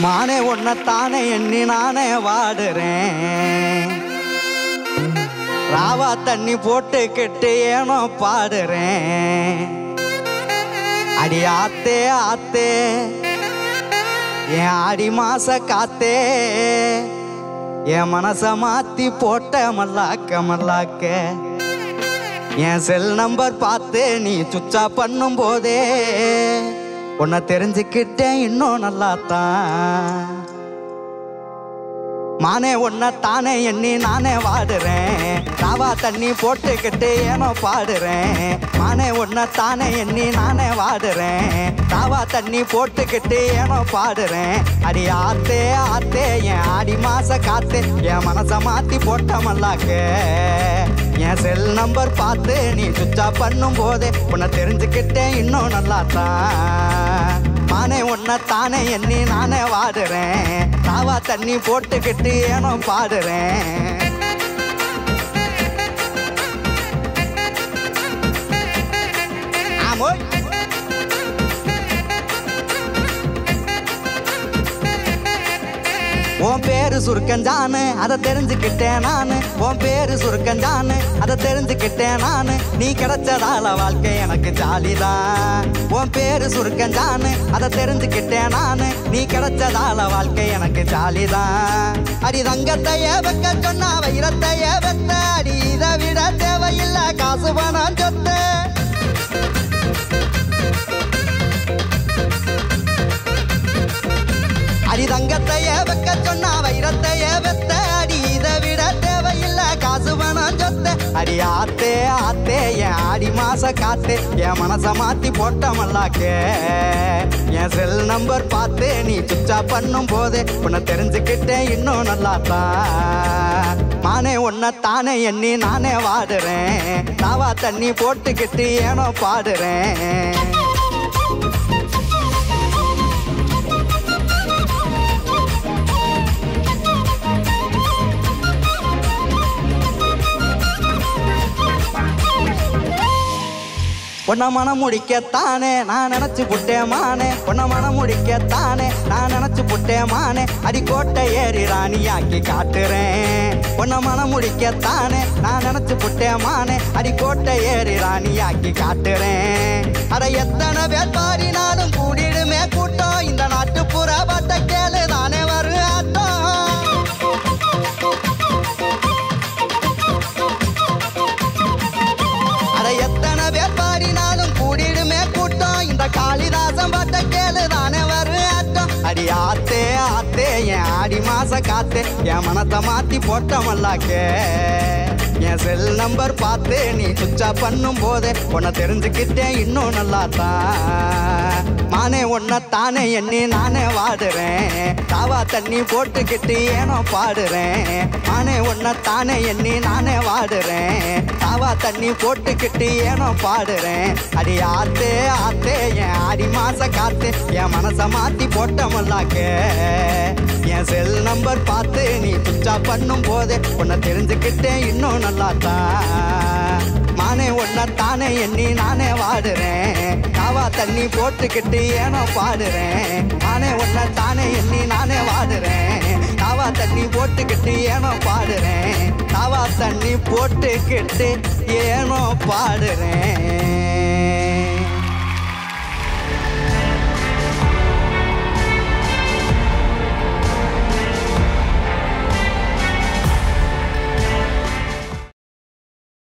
மானே உன்னைத்தானே எண்ணி நானே வாடுறேன். ராவா தண்ணி போட்டு கெட்டு ஏனோ பாடுறேன். அடி ஆத்தே ஆத்தே என் ஆடி மாச காத்தே. என் மனச மாத்தி போட்ட மல்லாக்க மல்லாக்க. என் செல் நம்பர் பார்த்து நீ சுச்சா பண்ணும் போதே உன்னை தெரிஞ்சுக்கிட்டேன் இன்னும் நல்லாத்தான். மானே உன்னை தானே எண்ணி நானே வாடுறேன். ராவா தண்ணி போட்டுக்கிட்டு ஏனோ பாடுறேன். மானே உன்னை தானே எண்ணி நானே வாடுறேன். ராவா தண்ணி போட்டுக்கிட்டு ஏனோ பாடுறேன். அடி ஆத்தே ஆத்தே காத்து என் மனசை மாத்தி போட்ட மல்லாக்க என் செல் நம்பர் பார்த்து நீ சுச்சா பண்ணும் போதே உன்னை தெரிஞ்சுக்கிட்டேன் இன்னும் நல்லாத்தான். மானே உன்னை தானே எண்ணி நானே வாடுறேன். தாவா தண்ணி போட்டுக்கிட்டு ஏனோ பாடுறேன். ஆமோய் உன் பேரு சுருக்கஞ்சானு அதை தெரிஞ்சுக்கிட்டேன் நானு. உன் பேரு சுருக்கஞ்சானு அதை தெரிஞ்சுக்கிட்டேன் நானு. நீ கிடைச்சதால வாழ்க்கை எனக்கு ஜாலிதான். உன் பேரு சுருக்கஞ்சானு அதை தெரிஞ்சுக்கிட்டேன் நானு. நீ கிடைச்சதால வாழ்க்கை எனக்கு ஜாலிதான். அடி தங்கத்தையே வைக்க சொன்னா வைரத்தைய வெத்த. அடி இதை விட தேவையில்லை. காசு பணம் சொத்தை. அடி ஆத்தே ஆத்தே என் ஆடி மாச காத்தே. என் மனச மாத்தி போட்டமல்லாக்கே என் செல் நம்பர் பார்த்து நீ சுச்சா பண்ணும் போதே. உன்னை தெரிஞ்சுக்கிட்டேன் இன்னும் நல்லாத்தான். மானே உன்னை தானே எண்ணி நானே வாடுறேன். தாவா தண்ணி போட்டுக்கிட்டு ஏனோ பாடுறேன். உன்னை மனம் முடிக்கத்தானே நான் நினைச்சு புட்டேன் மானே மனம் முடிக்கத்தானே நான் நினைச்சு புட்டேன் அடிக்கோட்டை ஏறி ராணியாக்கி காட்டுறேன். உன்னை மனம் முடிக்கத்தானே நான் நினைச்சு புட்டேமானே. அடிக்கோட்டை ஏறி ராணியாக்கி காட்டுறேன். அட எத்தனை பேர் நான் காளிதாசன் கேளு தானே வரும் ஆட்டம் அடி ஆத்தே ஆத்தே என் ஆடி மாச காத்தே. என் மனத்தை மாத்தி போட்டமல்லாக்கே என் செல் நம்பர் பார்த்து நீ சுச்சா பண்ணும் போதே உன்னை தெரிஞ்சுக்கிட்டேன் இன்னும் நல்லாத்தான். மானே ஒன்ன தானே எண்ணி நானே வாடுறேன். தாவா தண்ணி போட்டுக்கிட்டு ஏனோ பாடுறேன். மானே ஒன்ன தானே எண்ணி நானே வாடுறேன். தாவா தண்ணி போட்டுக்கிட்டு ஏனோ பாடுறேன். அடி ஆத்தே ஆத்தே என் ஆடி மாச காத்து என் மனசை மாத்தி போட்டமல்லாக்கே என் செல் நம்பர் பார்த்து நீ சுவிட்ச் பண்ணும் போதே உன்னை தெரிஞ்சுக்கிட்டேன் இன்னும் நல்லாத்தான். மானே ஒன்ன தானே எண்ணி நானே வாடுறேன். தண்ணி போட்டுக்கிட்டு ஏனோ பாடுறேன். நானே உன்னை தானே எண்ணி நானே வாடுறேன். தாவா தண்ணி போட்டுக்கிட்டு ஏனோ பாடுறேன். தாவா தண்ணி போட்டுக்கிட்டு ஏனோ பாடுறேன்.